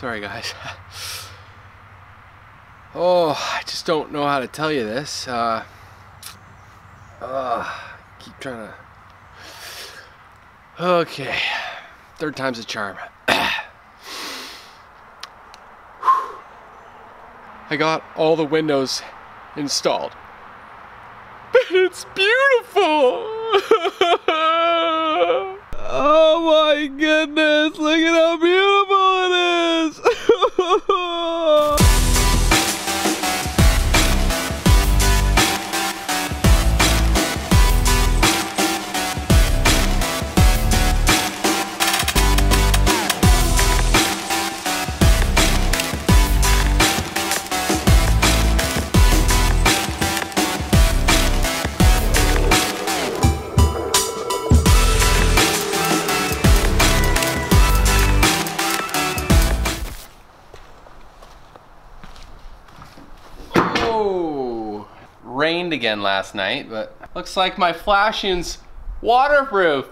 Sorry, guys. Oh, I just don't know how to tell you this. Uh, uh, keep trying to. Okay, third time's a charm. I got all the windows installed. But it's beautiful! oh my goodness, look at how beautiful again last night, but looks like my flashing's waterproof.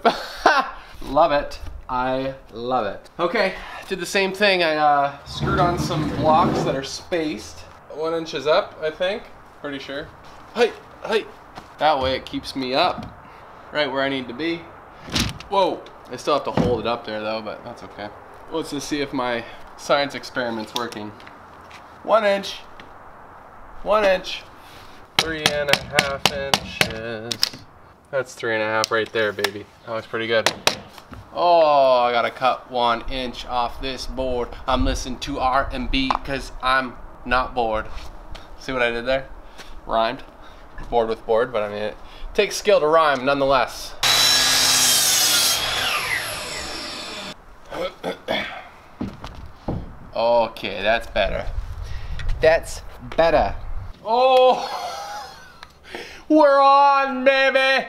love it. I love it. Okay, did the same thing. I uh, screwed on some blocks that are spaced. One inches up, I think. Pretty sure. Hey, hey. That way it keeps me up right where I need to be. Whoa. I still have to hold it up there though, but that's okay. Let's just see if my science experiment's working. One inch, one inch, three and a half inches. That's three and a half right there, baby. That looks pretty good. Oh, I gotta cut one inch off this board. I'm listening to R&B because I'm not bored. See what I did there? Rhymed. Bored with bored, but I mean, it takes skill to rhyme nonetheless. okay, that's better. That's better. Oh, we're on, baby.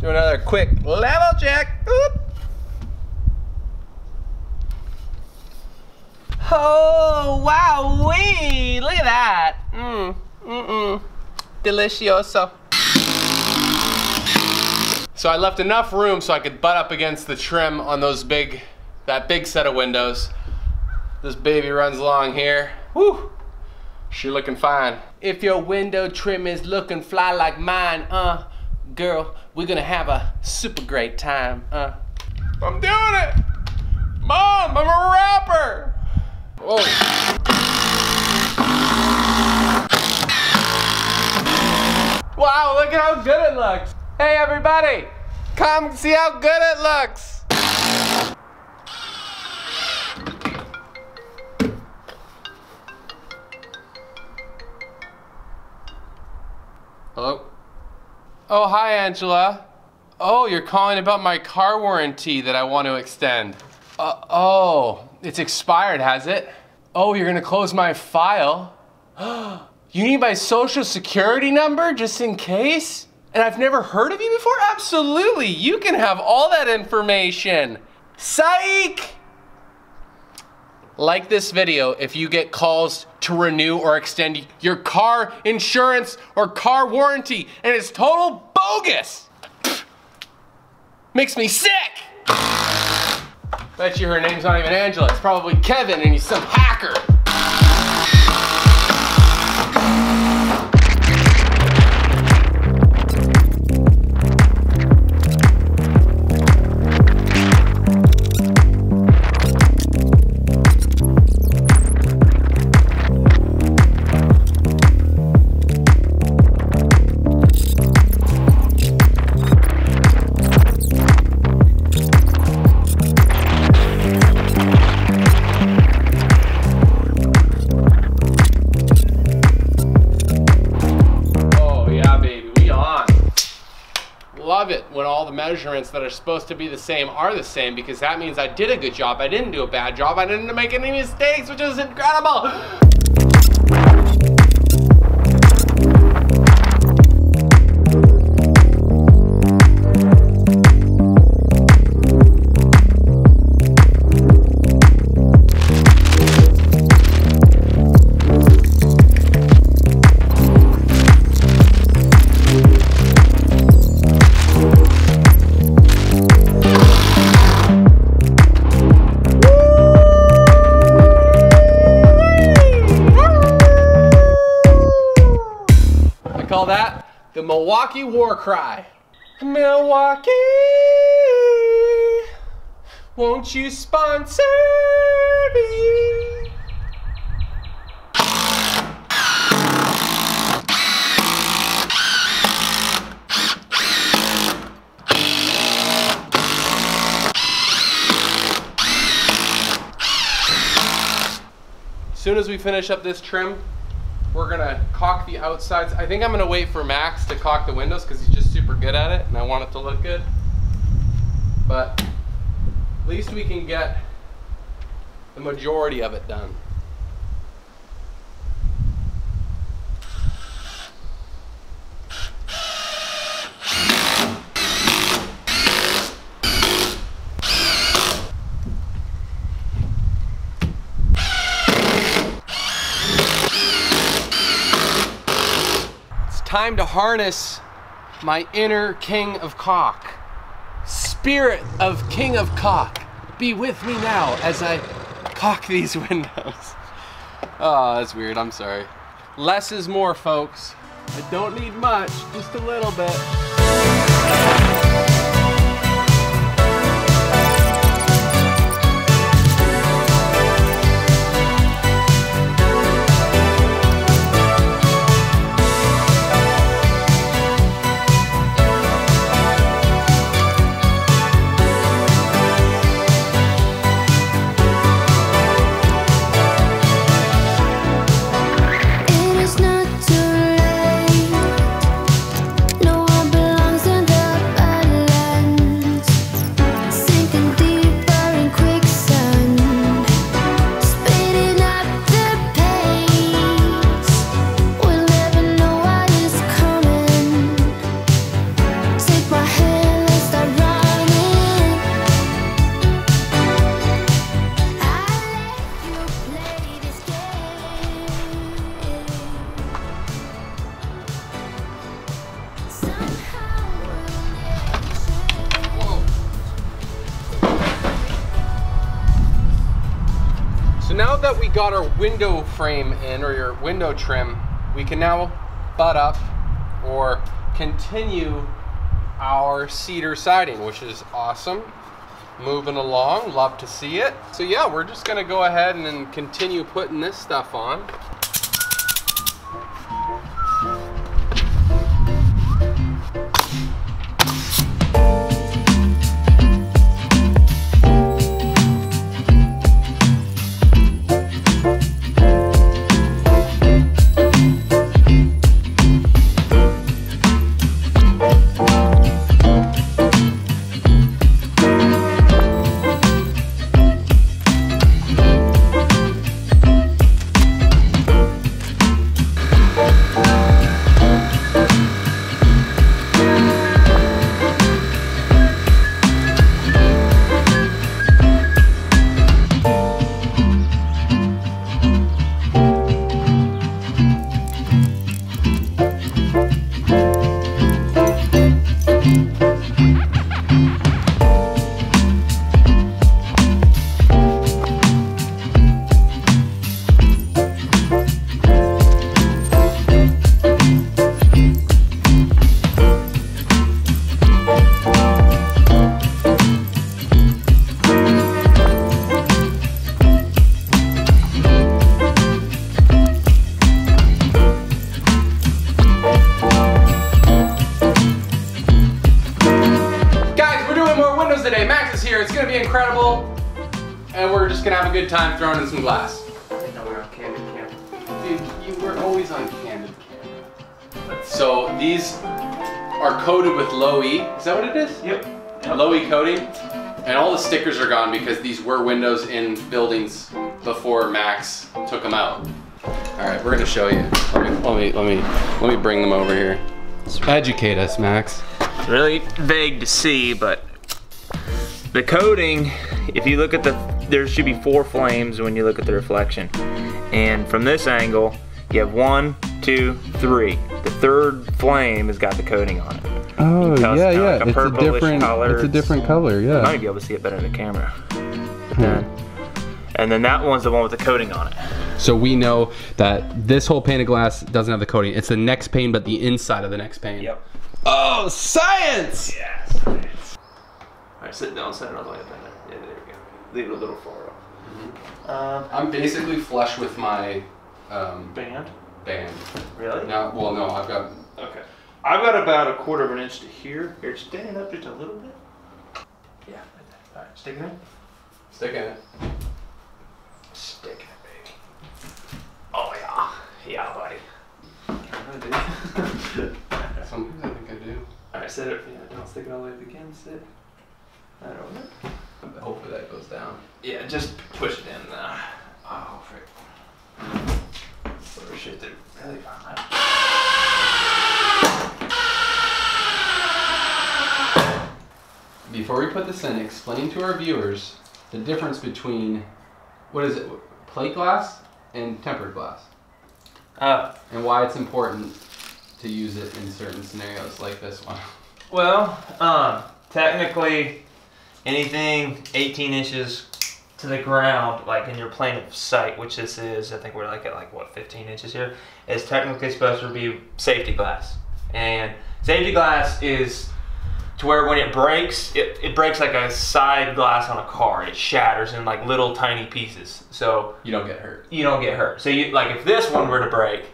Do another quick level check. Oop. Oh, wow, wee! Look at that. Mmm, mm, mm. Delicioso. So I left enough room so I could butt up against the trim on those big, that big set of windows. This baby runs along here. Woo! She looking fine. If your window trim is looking fly like mine, uh, girl, we're gonna have a super great time, uh. I'm doing it! Mom, I'm a rapper! Whoa. Wow, look at how good it looks. Hey everybody, come see how good it looks. Oh, hi Angela. Oh, you're calling about my car warranty that I want to extend. Uh, oh, it's expired, has it? Oh, you're gonna close my file? you need my social security number just in case? And I've never heard of you before? Absolutely, you can have all that information. Psych! Like this video if you get calls to renew or extend your car insurance or car warranty and it's total bogus. Makes me sick. Bet you her name's not even Angela. It's probably Kevin and he's some hacker. Measurements that are supposed to be the same are the same because that means I did a good job. I didn't do a bad job. I didn't make any mistakes, which is incredible. Milwaukee War Cry. Milwaukee, won't you sponsor me? As soon as we finish up this trim, we're gonna caulk the outsides. I think I'm gonna wait for Max to caulk the windows because he's just super good at it and I want it to look good. But at least we can get the majority of it done. It's time to harness my inner king of caulk. Spirit of king of caulk, be with me now as I caulk these windows. Oh, that's weird. I'm sorry. Less is more, folks. I don't need much, just a little bit. That we got our window frame in, or your window trim, we can now butt up or continue our cedar siding, which is awesome. Moving along, love to see it. So yeah, we're just gonna go ahead and continue putting this stuff on. Today. Max is here. It's gonna be incredible. And we're just gonna have a good time throwing in some glass. No, we're on candid camera. Dude, you were always on candid camera. So these are coated with low E. Is that what it is? Yep. Low E coating. And all the stickers are gone because these were windows in buildings before Max took them out. All right, we're gonna show you. Let me, let me, let me, let me bring them over here. Educate us, Max. It's really vague to see, but the coating, if you look at the, there should be four flames when you look at the reflection. And from this angle, you have one, two, three. The third flame has got the coating on it. Oh yeah, yeah. like a it's a different. color. It's a different color. You might be able to see it better in the camera. Hmm. But then, and then that one's the one with the coating on it. So we know that this whole pane of glass doesn't have the coating. It's the next pane, but the inside of the next pane. Yep. Oh, science! Yes. All right, sit down, set it all the way up in there. Yeah, there we go. Leave it a little far off. Um, I'm basically flush with my um, band. band. Really? Now, well, no, I've got. Okay. I've got about a quarter of an inch to here. Here, stand up just a little bit. Yeah. All right, stick it in. Stick in it. Stick in it, baby. Oh yeah. Yeah, buddy. Sometimes I think I do. All right, sit it. Yeah, don't stick it all the way up against it. Right over there. Hopefully that goes down. Yeah, just push it in now. Oh, frick. Sort of shift it really fine. Before we put this in, explain to our viewers the difference between what is it, plate glass and tempered glass, Uh, and why it's important to use it in certain scenarios like this one. well, um, technically, anything 18 inches to the ground, like in your plane of sight, which this is, I think we're like at like what 15 inches here, is technically supposed to be safety glass. And safety glass is to where when it breaks, it, it breaks like a side glass on a car. It shatters in like little tiny pieces. So You don't get hurt. you don't get hurt. So you like if this one were to break,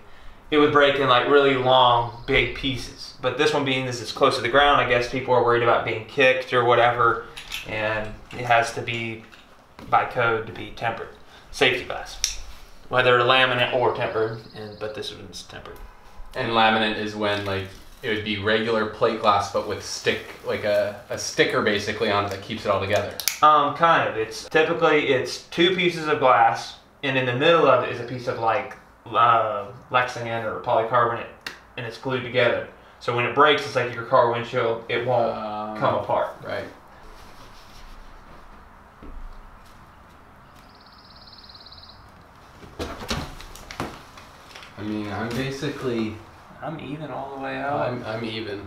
it would break in like really long, big pieces. But this one being this is close to the ground, I guess people are worried about being kicked or whatever, and it has to be by code to be tempered, safety glass, whether laminate or tempered. And but this one's tempered. And laminate is when like it would be regular plate glass, but with stick like a, a sticker basically on it that keeps it all together. Um, kind of. It's typically it's two pieces of glass, and in the middle of it is a piece of like uh, Lexington or polycarbonate, and it's glued together. So when it breaks, it's like your car windshield. It won't Um, come apart. Right. I mean, I'm basically I'm even all the way out. I'm, I'm even.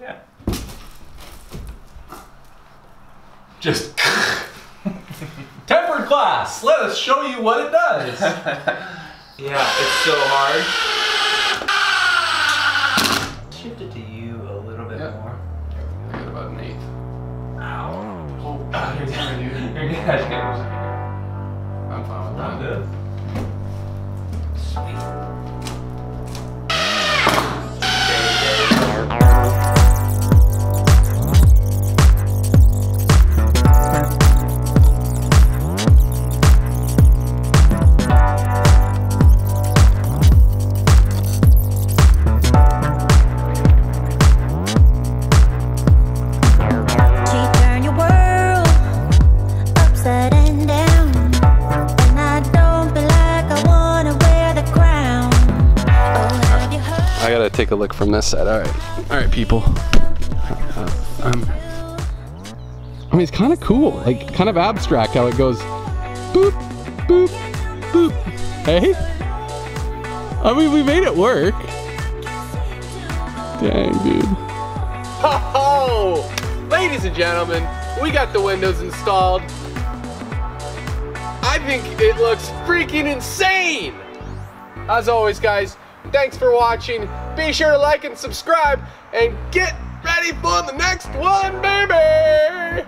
yeah. Just tempered glass. Let us show you what it does. Yeah, it's so hard. Shift it to you a little bit Yep. more. I got about an eighth. Ow. Oh. You're. I'm fine with that. Sweet. Take a look from this side. All right, all right, people. Uh, um, I mean, it's kind of cool, like kind of abstract how it goes, boop, boop, boop. Hey, I mean, we made it work. Dang, dude. Oh, ladies and gentlemen, we got the windows installed. I think it looks freaking insane. As always, guys, thanks for watching. Be sure to like and subscribe and get ready for the next one, baby.